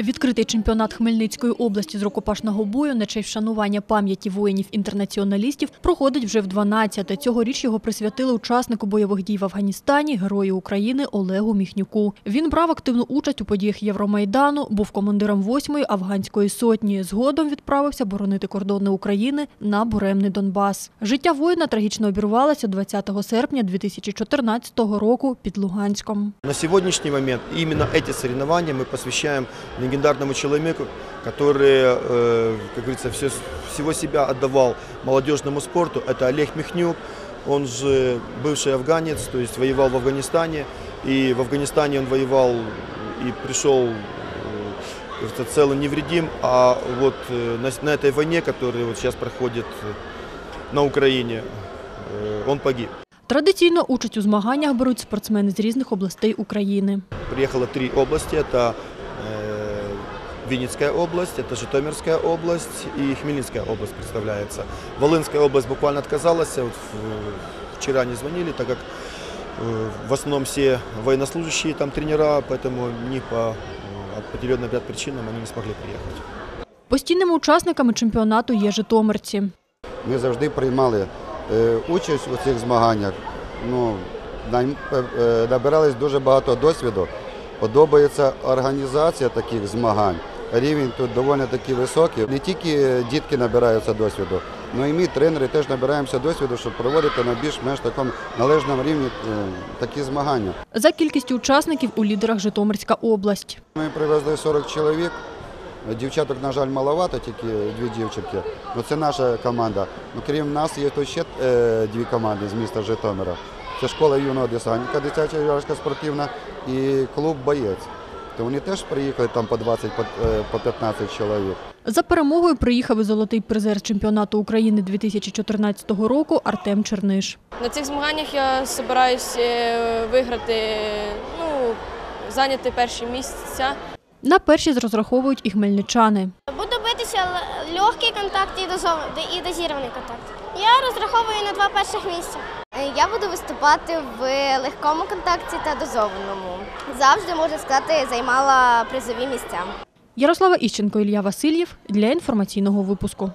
Відкритий чемпіонат Хмельницької області з рукопашного бою на честь вшанування пам'яті воїнів-інтернаціоналістів проходить вже в 12-те. Цьогоріч його присвятили учаснику бойових дій в Афганістані, герою України Олегу Міхнюку. Він брав активну участь у подіях Євромайдану, був командиром 8-ї афганської сотні. Згодом відправився боронити кордони України на буремний Донбас. Життя воїна трагічно обірвалося 20 серпня 2014 року під Луганськом. На сегодняшний момент именно эти соревнования мы посвящаем легендарному человеку, который, э, как говорится, все, всего себя отдавал молодежному спорту. Это Олег Михнюк. Он же бывший афганец, то есть воевал в Афганистане. И в Афганистане он воевал и пришел э, как говорится, целым невредим. А вот э, на, на этой войне, которая вот сейчас проходит э, на Украине, э, он погиб. Традиційно участь у змаганнях беруть спортсмени з різних областей України. Приехало три области. Это э, Винницкая область, это Житомирская область и Хмельницкая область представляется. Волынская область буквально отказалась. Вот в- вчера не звонили, так как э, в основном все военнослужащие там тренера, поэтому не по э, определенным ряд причинам они не смогли приехать. Постійними учасниками чемпіонату є житомирці. Ми завжди приймали е, участь у цих змаганнях. Ну, нам- е, е, набирались дуже багато досвіду. Подобається організація таких змагань. Рівень тут доволі таки високий. Не тільки дітки набираються досвіду, але і ми, тренери, теж набираємося досвіду, щоб проводити на більш-менш такому належному рівні е, такі змагання. За кількістю учасників у лідерах Житомирська область. Ми привезли 40 чоловік. Дівчаток, на жаль, маловато, тільки дві дівчинки. Ну, це наша команда. Ну, крім нас, є тут ще е, дві команди з міста Житомира. Це школа юного десантника, дитяча юрська спортивна і клуб Боєць. То вони теж приїхали там по 20, по, е, по 15 чоловік. За перемогою приїхав і золотий призер чемпіонату України 2014 року Артем Черниш. На цих змаганнях я збираюсь е, виграти, ну, зайняти перші місця. На першість розраховують і хмельничани. Буду битися легкий контакт і, дозов- і дозірований контакт. Я розраховую на два перших місця. Е, Я буду виступати в легкому контакті та дозованому. Завжди, можна сказати, займала призові місця. Ярослава Іщенко, Ілля Васильєв для інформаційного випуску.